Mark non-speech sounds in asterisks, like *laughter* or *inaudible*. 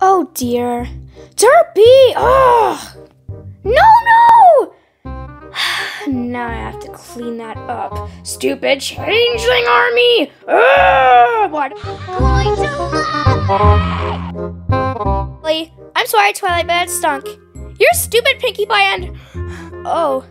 Oh dear. Derpy! Oh No, no! *sighs* now I have to clean that up. Stupid changeling army! Ugh! What? I'm sorry, Twilight, but it stunk. You're stupid, Pinkie Pie, and... Oh.